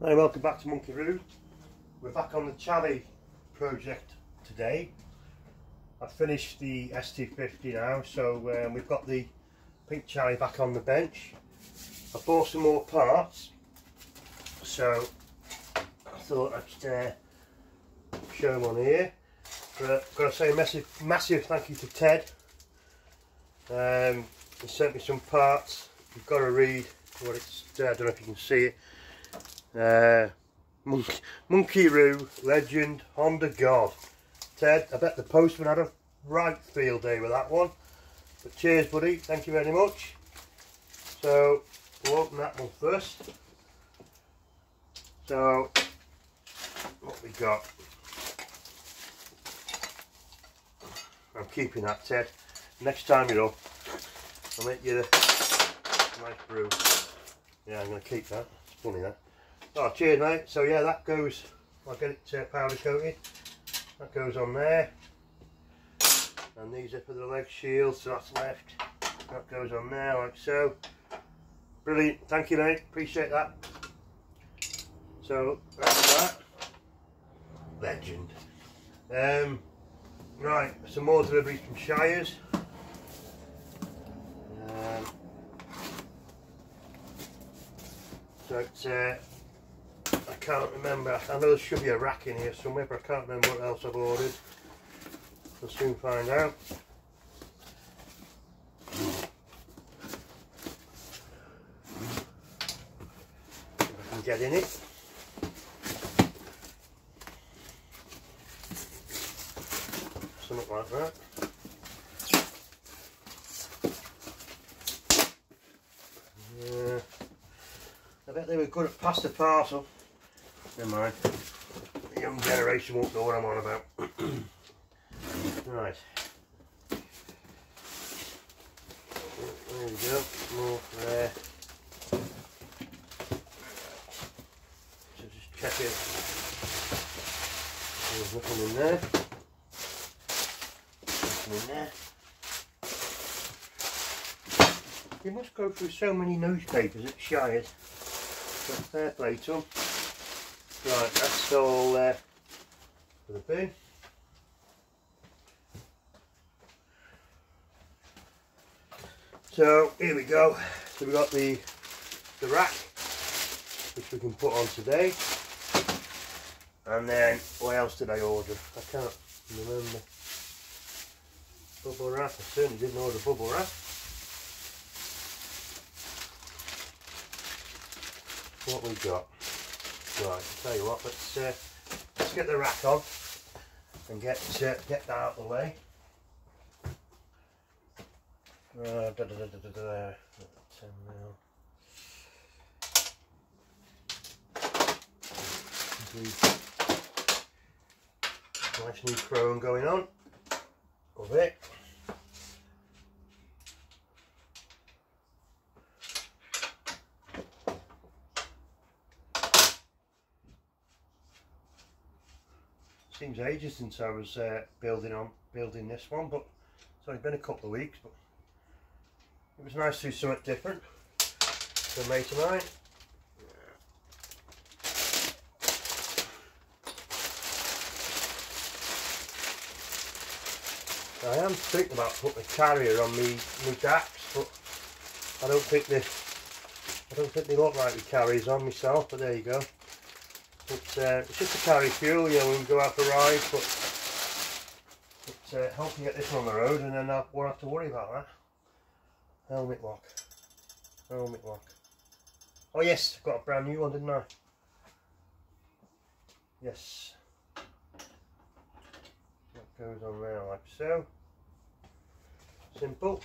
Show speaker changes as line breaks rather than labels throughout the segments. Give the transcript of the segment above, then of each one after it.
Hi, welcome back to Monkey Roo. We're back on the Chaly project today. I've finished the ST50 now, so um, we've got the pink Chaly back on the bench. I bought some more parts, so I thought I'd uh, show them on here. But I've got to say a massive, massive thank you to Ted. Um, he sent me some parts. You've got to read what it's. I don't know if you can see it. Uh, Monkey, Monkey Roo, Legend, Honda God. Ted, I bet the postman had a right field day with that one. But cheers, buddy. Thank you very much. So, we'll open that one first. So, what we got? I'm keeping that, Ted. Next time you're up, I'll make you a nice brew. Yeah, I'm going to keep that. It's funny that. Oh, cheers, mate. So yeah, that goes. I'll get it uh, powder coated. That goes on there. And these are for the leg shields. So that's left. That goes on there like so. Brilliant. Thank you, mate. Appreciate that. So that's that. Legend. Um, right, some more deliveries from Shires. Um, so it's uh, I can't remember. I know there should be a rack in here somewhere, but I can't remember what else I've ordered. We'll soon find out. I can get in it. Something like that. Yeah. I bet they were good at pasta parcel. Never mind. The young generation won't know what I'm on about. right. There we go. More there. So just check it. There's nothing in there. Nothing in there. You must go through so many newspapers at Shires. Fair play to them. Right, that's all there for the bin. So here we go. So we've got the the rack which we can put on today. And then what else did I order? I can't remember. Bubble wrap. I certainly didn't order bubble wrap. What we got? Right, tell you what, let's uh, let's get the rack on and get uh, get that out of the way. Uh, da, da, da, da, da, da. Ten mil. Nice new chrome going on. Love it. Ages since I was uh, building on building this one but it's only been a couple of weeks but it was nice to do something different for a mate of mine. I am thinking about putting a carrier on me my DAX but I don't think they I don't think they look like the carriers on myself but there you go uh, it's just to carry fuel, you know, when we go out for rides, but it's uh, helping get this one on the road and then I won't have to worry about that. Helmet lock. Helmet lock. Oh yes, got a brand new one, didn't I? Yes. That goes on there like so. Simple.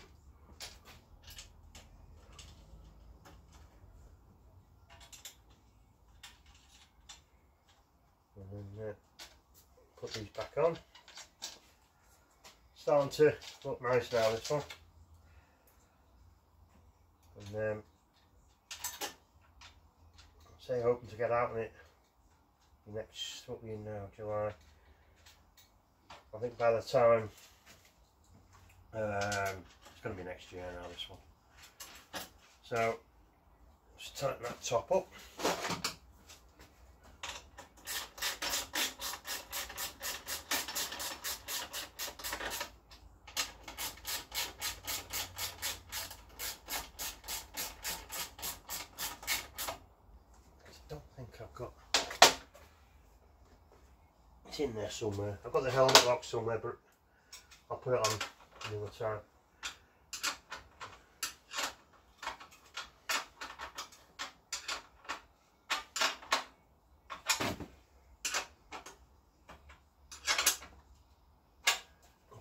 and then uh, put these back on. Starting to look nice now this one. And um, say hoping to get out in it next what we in now, July. I think by the time um, it's going to be next year now this one. So just tighten that top up. don't think I've got it's in there somewhere. I've got the helmet lock somewhere, but I'll put it on another time.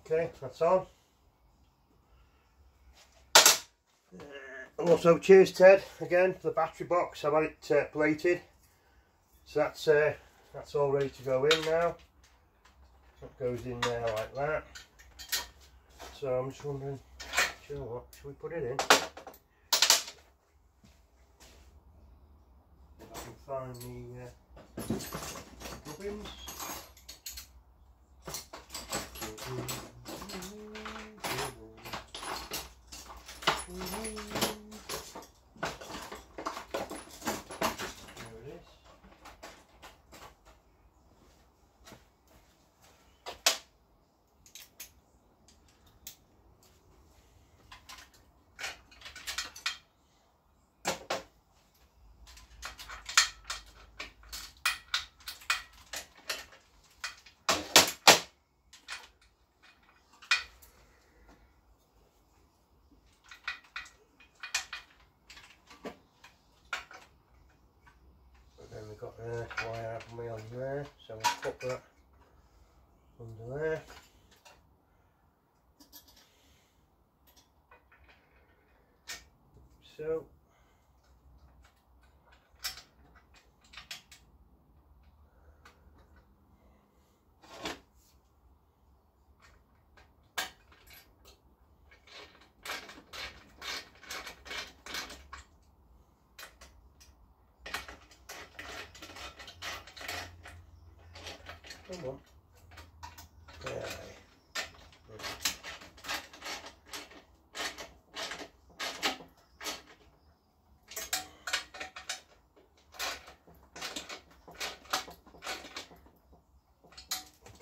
Okay, that's on. also, cheers Ted again for the battery box. I've had it uh, plated, so that's uh, that's all ready to go in now. That goes in there like that. So I'm just wondering, you know what, should we put it in? I can find the uh. got a wire for me on there, so we'll put that under there. So Come.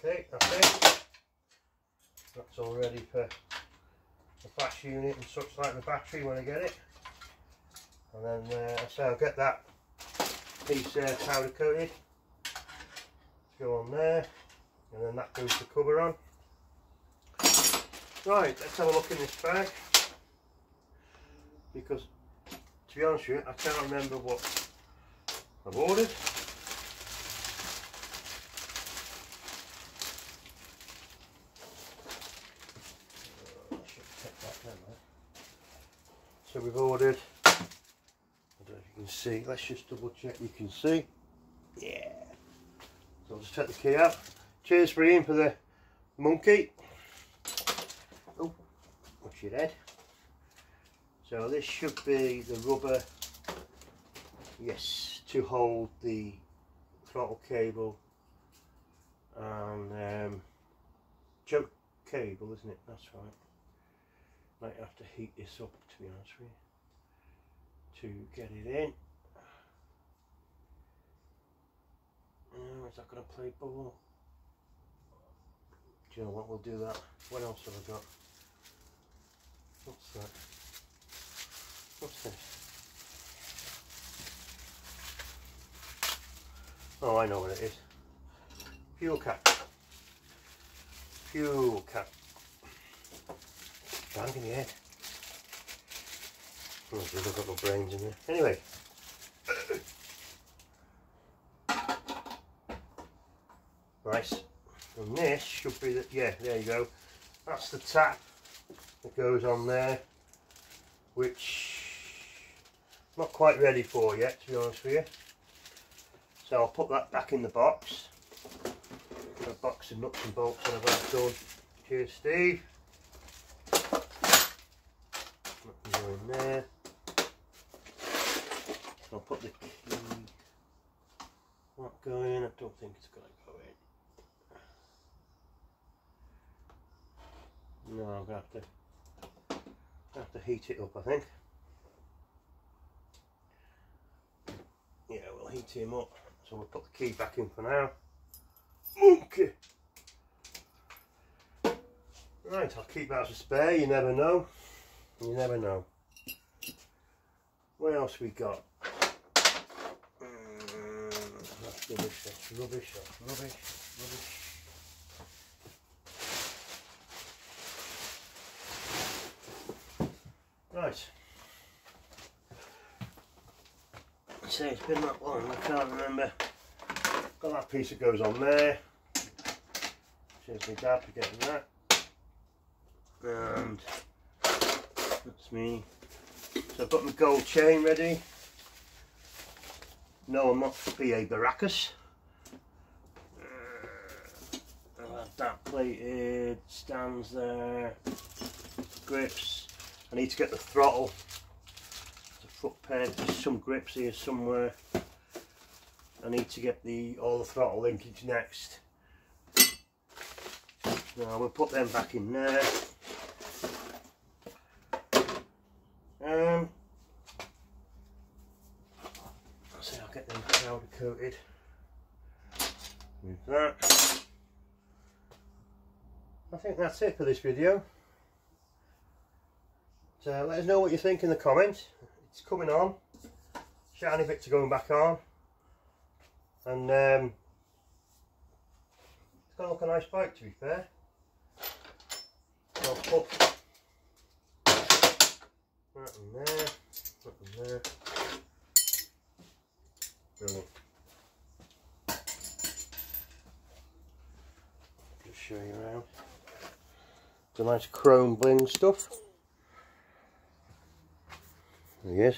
Okay, that's it. That's all ready for the flash unit and such like the battery when I get it. And then uh, so I'll get that piece uh, powder coated go on there and then that goes the cover on. Right let's have a look in this bag because to be honest with you I can't remember what I've ordered. So we've ordered I don't know if you can see let's just double check you can see just take the key out. Cheers for Ian for the monkey. Oh, watch your head. So this should be the rubber, yes, to hold the throttle cable and um, choke cable, isn't it? That's right. Might have to heat this up to be honest with you to get it in. Oh, is that going to play ball? Do you know what, we'll do that. What else have I got? What's that? What's this? Oh, I know what it is. Fuel cap. Fuel cap. Bang in the head. Oh, I've got no brains in there. Anyway, And this should be the, yeah, there you go. That's the tap that goes on there, which I'm not quite ready for yet, to be honest with you. So I'll put that back in the box. A box of nuts and bolts that I've done. Cheers, Steve. Nothing in there. I'll put the key. Not going. I don't think it's going to go in. No, I'm gonna have to have to heat it up I think. Yeah, we'll heat him up. So we'll put the key back in for now. Monkey! Right, I'll keep that as a spare, you never know. You never know. What else we got? Mm, rubbish, that's rubbish, that's rubbish, rubbish. Right. say it's been that long, I can't remember. Got that piece that goes on there. Cheers my dad for getting that. And that's me. So I've got my gold chain ready. No, I'm not BA Baracus. Uh, have that plated, stands there, grips. I need to get the throttle foot peg, there's some grips here somewhere. I need to get the all the throttle linkage next. Now we'll put them back in there. Um, I'll get them powder coated with that. I think that's it for this video. So let us know what you think in the comments. It's coming on. Shiny bits are going back on. And um, it's going to look a nice bike to be fair. I'll put. That in there. That in there. Brilliant. Just show you around. It's a nice chrome bling stuff he is.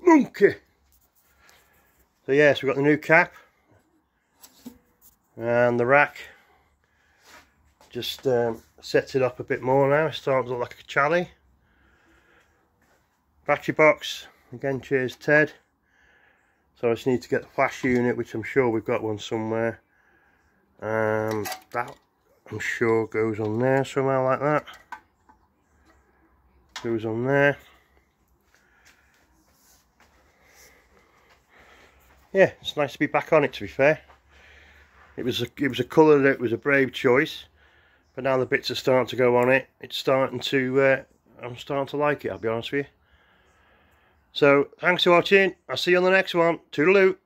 Monkey! So yes, we've got the new cap. And the rack just um, sets it up a bit more now. It's starting to look like a Chaly. Battery box. Again, cheers Ted. So I just need to get the flash unit, which I'm sure we've got one somewhere. Um, that I'm sure goes on there somehow like that. Goes on there. Yeah, it's nice to be back on it to be fair. It was a, it was a colour that was a brave choice, but now the bits are starting to go on it. It's starting to, uh, I'm starting to like it, I'll be honest with you. So, thanks for watching. I'll see you on the next one. Toodaloo.